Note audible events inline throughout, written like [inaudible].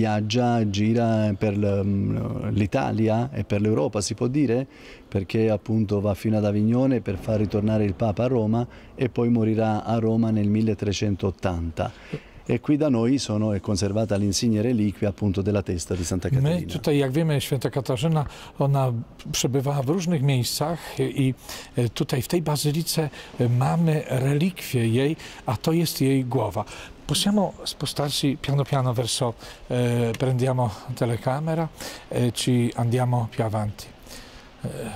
viaggia, gira per l'Italia e per l'Europa si può dire perché appunto va fino ad Avignone per far ritornare il Papa a Roma e poi morirà a Roma nel 1380. E qui da noi sono, è conservata l'insigne reliquia appunto della testa di Santa Caterina. My tutaj, jak wiemy, święta Katarzyna, ona przebywała w różnych miejscach i tutaj w tej bazylice mamy relikwię jej, a to jest jej głowa. Possiamo spostarci piano piano verso eh, prendiamo telecamera e ci andiamo più avanti. Eh.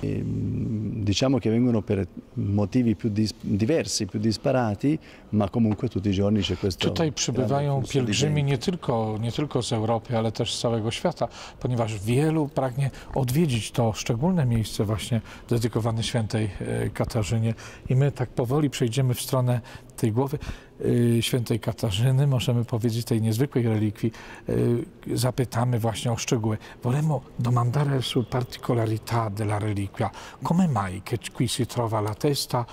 Ehm, diciamo che vengono per motivi più dis diversi, più disparati, ma comunque tutti i giorni c'è questo... Tutaj przybywają pielgrzymi nie tylko, nie tylko z Europy, ale też z całego świata, ponieważ wielu pragnie odwiedzić to szczególne miejsce właśnie dedykowane świętej e, Katarzynie. I my tak powoli przejdziemy w stronę tej głowy świętej Katarzyny, możemy powiedzieć, tej niezwykłej relikwii, zapytamy właśnie o szczegóły. Volemo domandare su particolarità della reliquia. Come mai che qui si trova la testa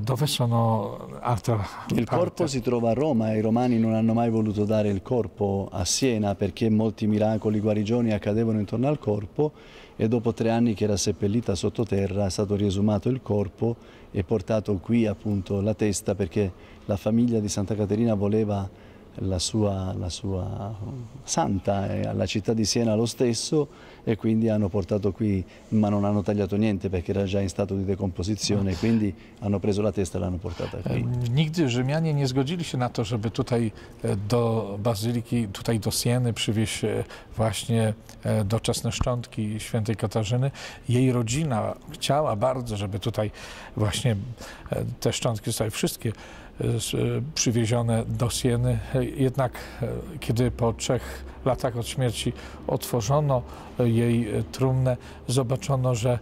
dove sono altra Il parte? corpo si trova a Roma e i romani non hanno mai voluto dare il corpo a Siena perché molti miracoli, guarigioni accadevano intorno al corpo e dopo tre anni che era seppellita sottoterra è stato riesumato il corpo e portato qui appunto la testa perché la famiglia di Santa Caterina voleva la sua, la sua santa e alla città di Siena lo stesso e quindi hanno portato qui, ma non hanno tagliato niente perché era già in stato di decomposizione, quindi hanno preso la testa e l'hanno portata qui. Nigdy Rzymianie nie zgodzili się na to, żeby tutaj e, do bazyliki, tutaj do Sieny przywieźć e, właśnie e, doczesne szczątki świętej Katarzyny. Jej rodzina chciała bardzo, żeby tutaj właśnie te szczątki zostały wszystkie przywiezione do Sieny. Jednak kiedy po trzech latach od śmierci otworzono jej trumnę, zobaczono, że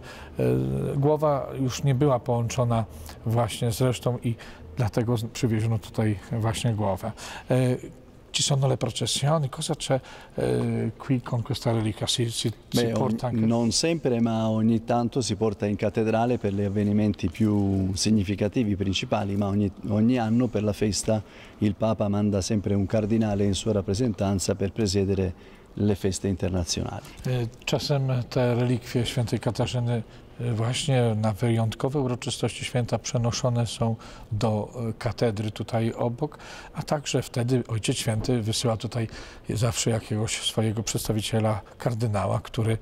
głowa już nie była połączona właśnie z resztą i dlatego przywieziono tutaj właśnie głowę. Ci sono le processioni, cosa c'è eh, qui con questa reliquia? Si, si, Beh, si porta anche... Non sempre, ma ogni tanto si porta in cattedrale per gli avvenimenti più significativi, principali, ma ogni, ogni anno per la festa il Papa manda sempre un cardinale in sua rappresentanza per presiedere le feste internazjonali. Czasem te relikwie świętej Katarzyny właśnie na wyjątkowe uroczystości święta przenoszone są do katedry tutaj obok, a także wtedy Ojciec Święty wysyła tutaj zawsze jakiegoś swojego przedstawiciela, kardynała, który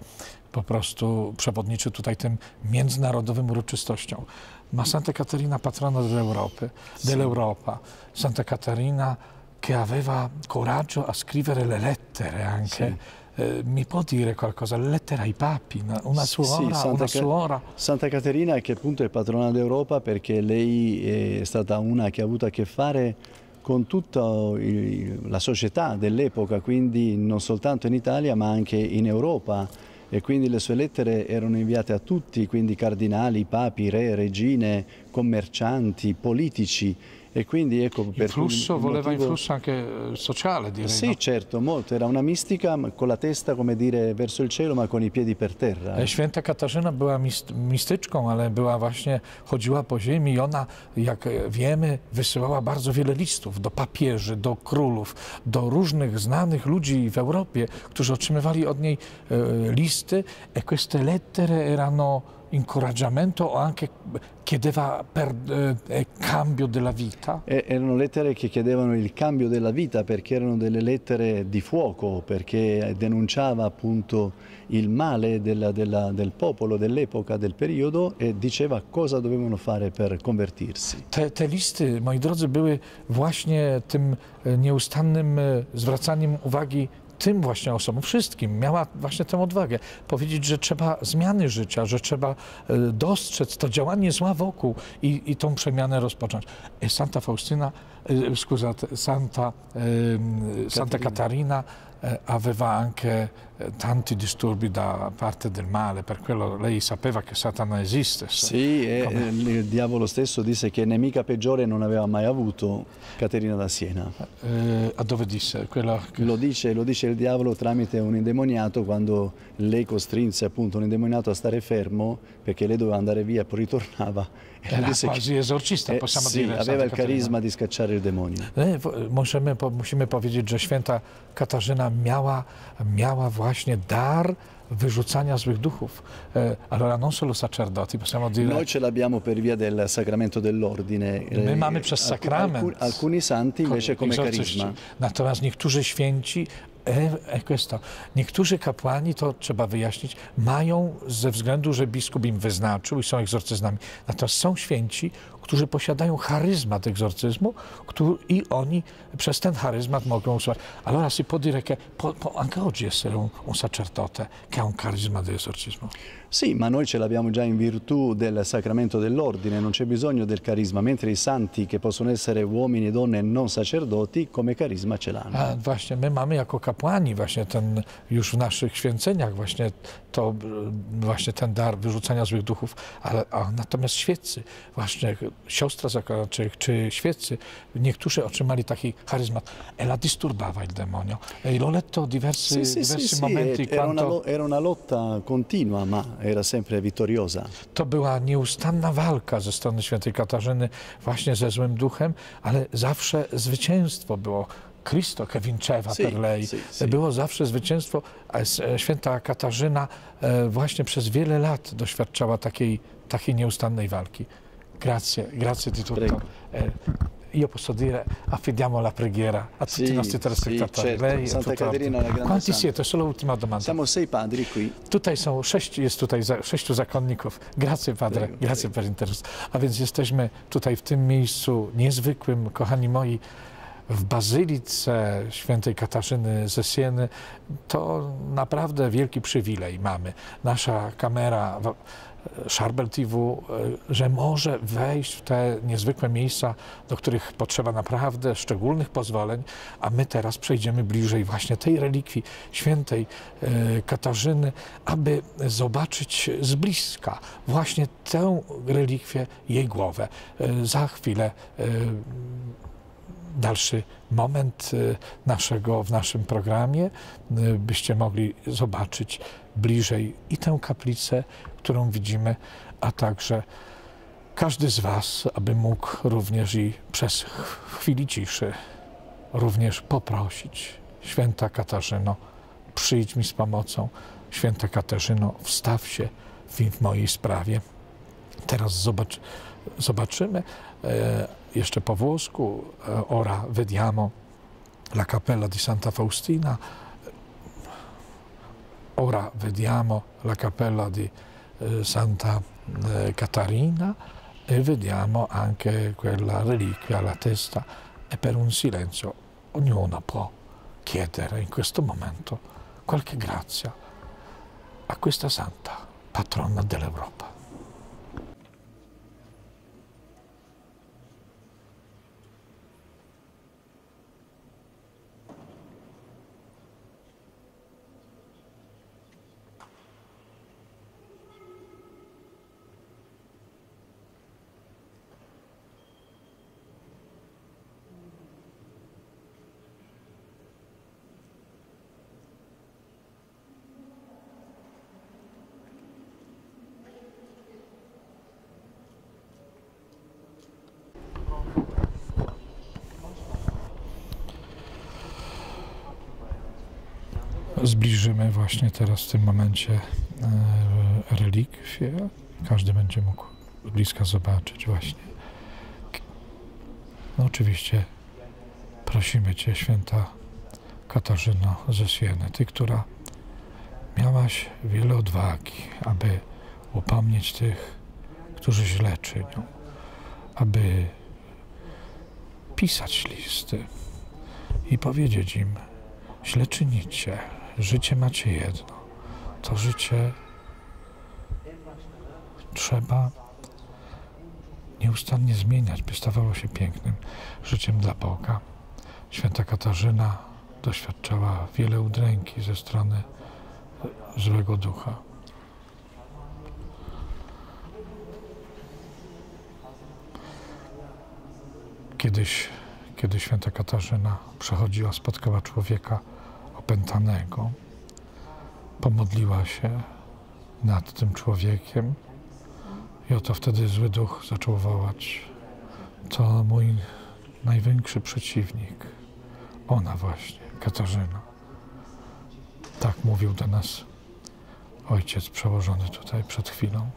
po prostu przewodniczy tutaj tym międzynarodowym uroczystościom. Ma Santa Caterina patrona dell'Europa, dell'Europa. Santa Caterina che aveva coraggio a scrivere le lettere anche. Eh, mi può dire qualcosa? Lettera ai papi, una, una Sì, suora, Santa una suora. Santa Caterina che appunto è patrona d'Europa perché lei è stata una che ha avuto a che fare con tutta la società dell'epoca, quindi non soltanto in Italia ma anche in Europa e quindi le sue lettere erano inviate a tutti, quindi cardinali, papi, re, regine, commercianti, politici e quindi ecco Il per flusso il voleva motivo- influsso anche eh, sociale, direi. Sì, no? certo, molto, era una mistica con la testa come dire verso il cielo ma con i piedi per terra. E, Święta Katarzyna była mist, mistyczką, ale była właśnie, chodziła po ziemi i ona, jak e, wiemy, wysyłała bardzo wiele listów do papieży, do królów, do różnych znanych ludzi w Europie, którzy otrzymywali od niej e, listy e queste lettere erano incoraggiamento o anche chiedeva per eh, cambio della vita. E- erano lettere che chiedevano il cambio della vita perché erano delle lettere di fuoco, perché denunciava appunto il male della- della- del popolo dell'epoca, del periodo e diceva cosa dovevano fare per convertirsi. Te, te listy, moi drodzy, były właśnie tym nieustannym zwracaniem uwagi tym właśnie osobom, wszystkim. Miała właśnie tę odwagę powiedzieć, że trzeba zmiany życia, że trzeba e, dostrzec to działanie zła wokół i, i tą przemianę rozpocząć. E, Santa Faustyna, e, scusa, Santa, Santa Catarina eh, aveva anche tanti disturbi da parte del male, per quello lei sapeva che Satana esiste. Sì, e Come- il diavolo stesso disse che nemica peggiore non aveva mai avuto Caterina da Siena. Eh, a dove disse? Che- Lo dice, lo dice il diavolo tramite un indemoniato quando lei costrinse appunto un indemoniato a stare fermo perché lei doveva andare via e poi ritornava. E [laughs] Era disse quasi esorcista, eh, possiamo sì, dire, aveva Santa il Caterina. carisma di scacciare il demonio. E wo- Musimy, musimy powiedzieć, że święta Katarzyna miała, miała właśnie dar wyrzucania złych duchów. Eh, allora non solo sacerdoti, possiamo dire... Noi ce l'abbiamo per via del sacramento dell'ordine. My Eh, mamy przez alcu- sakrament. alcu- Alcuni santi invece come carisma. Natomiast niektórzy święci, e, e, questo, niektórzy kapłani, to trzeba wyjaśnić, mają ze względu, że biskup im wyznaczył i są egzorcyzmami. Natomiast są święci, którzy posiadają charyzmat egzorcyzmu któ- i oni przez ten charyzmat mogą usuwać. Allora si può dire che può, può anche oggi essere un, un sacerdote che ha un carisma di esorcismo. Sì, ma noi ce l'abbiamo già in virtù del sacramento dell'ordine, non c'è bisogno del carisma, mentre i santi che possono essere uomini e donne non sacerdoti come carisma ce l'hanno. A właśnie my mamy jako kapłani właśnie ten już w naszych święceniach właśnie to e, właśnie ten dar wyrzucania złych duchów, ale a natomiast świeccy, właśnie siostra czy, czy świeccy, niektórzy otrzymali taki charyzmat. E la disturbava il demonio. E l'ho letto diversi, Sì, sì, sì, diversi sì, momenti era, una, lo- era una lotta continua, ma era sempre vittoriosa. to była nieustanna walka ze strony świętej Katarzyny właśnie ze złym duchem, ale zawsze zwycięstwo było. Cristo che vinceva Sì, per lei. Było zawsze zwycięstwo. e, Święta Katarzyna e, właśnie przez wiele lat doświadczała takiej, takiej nieustannej walki. Grazie, grazie di tutto. Prego. Eh, io posso dire affidiamo la preghiera a tutti Sì, i nostri telespettatori. sì, certo. Lei e Santa Caterina, la Quanti santa. siete? Solo ultima domanda. Siamo sei padri qui. Tutaj są sześć, jest tutaj za, sześciu zakonników. Grazie Padre, Prego, grazie prego. per interes. A więc jesteśmy tutaj w tym miejscu niezwykłym, kochani moi, w Bazylice Świętej Katarzyny ze Sieny. To naprawdę wielki przywilej mamy. Nasza kamera Szarbel TV, e, że może wejść w te niezwykłe miejsca, do których potrzeba naprawdę szczególnych pozwoleń, a my teraz przejdziemy bliżej właśnie tej relikwii świętej e, Katarzyny, aby zobaczyć z bliska właśnie tę relikwię, jej głowę. E, Za chwilę dalszy moment e, naszego, w naszym programie, e, byście mogli zobaczyć bliżej i tę kaplicę, którą widzimy, a także każdy z Was, aby mógł również i przez ch- chwili ciszy również poprosić Święta Katarzyno, przyjdź mi z pomocą. Święta Katarzyno, wstaw się w, w mojej sprawie. Teraz zobacz, zobaczymy jeszcze po włosku ora vediamo la cappella di Santa Faustina ora vediamo la cappella di eh, Santa eh, Catarina e vediamo anche quella reliquia alla testa e per un silenzio ognuno può chiedere in questo momento qualche grazia a questa santa patrona dell'Europa. Zbliżymy właśnie teraz w tym momencie e, relikwie. Każdy będzie mógł z bliska zobaczyć właśnie. No oczywiście prosimy Cię, święta Katarzyno ze Sieny, Ty, która miałaś wiele odwagi, aby upomnieć tych, którzy źle czynią, aby pisać listy i powiedzieć im, źle czynicie, życie macie jedno. To życie trzeba nieustannie zmieniać, by stawało się pięknym życiem dla Boga. Święta Katarzyna doświadczała wiele udręki ze strony złego ducha. Kiedyś, kiedy święta Katarzyna przechodziła, spotkała człowieka opętanego, pomodliła się nad tym człowiekiem i oto wtedy zły duch zaczął wołać. To mój największy przeciwnik. Ona właśnie, Katarzyna. Tak mówił do nas ojciec przełożony tutaj przed chwilą.